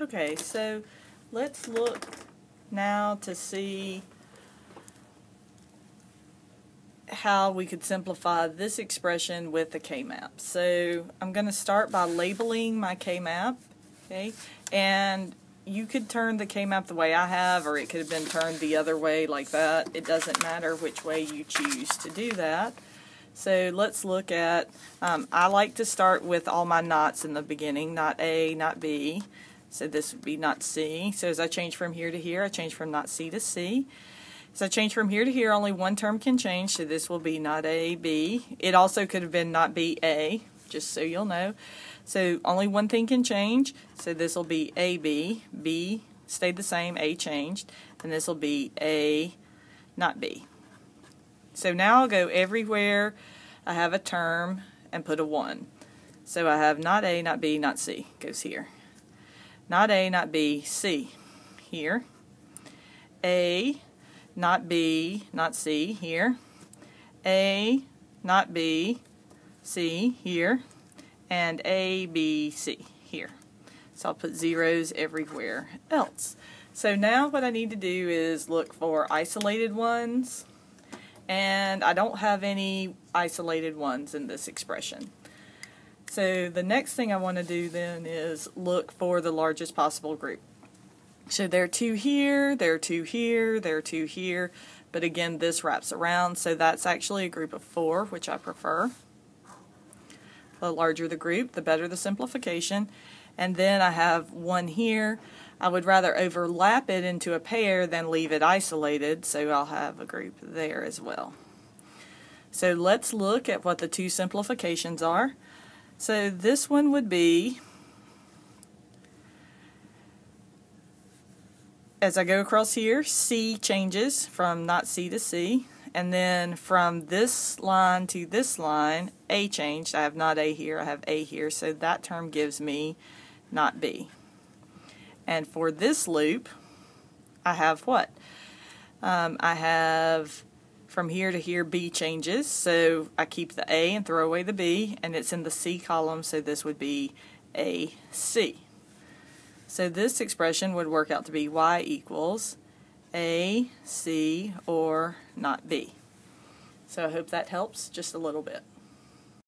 Okay, so let's look now to see how we could simplify this expression with the K-map. So I'm going to start by labeling my K-map, okay, and you could turn the K-map the way I have, or it could have been turned the other way like that. It doesn't matter which way you choose to do that. So let's look at, um, I like to start with all my nots in the beginning, not A, not B. So this would be not C. So as I change from here to here, I change from not C to C. As I change from here to here, only one term can change, so this will be not A, B. It also could have been not B, A, just so you'll know. So only one thing can change, so this will be A, B. B stayed the same, A changed, and this will be A, not B. So now I'll go everywhere I have a term and put a 1. So I have not A, not B, not C goes here. Not A, not B, C here. A, not B, not C here. A, not B, C here. And A, B, C here. So I'll put zeros everywhere else. So now what I need to do is look for isolated ones and I don't have any isolated ones in this expression. So the next thing I want to do then is look for the largest possible group. So there are two here, there are two here, there are two here, but again this wraps around, so that's actually a group of four, which I prefer. The larger the group, the better the simplification. And then I have one here. I would rather overlap it into a pair than leave it isolated, so I'll have a group there as well. So let's look at what the two simplifications are. So this one would be, as I go across here, C changes from not C to C. And then from this line to this line, A changed. I have not A here, I have A here. So that term gives me not B. And for this loop, I have what? Um, I have from here to here B changes, so I keep the A and throw away the B, and it's in the C column, so this would be AC. So this expression would work out to be Y equals A, C, or not B. So I hope that helps just a little bit.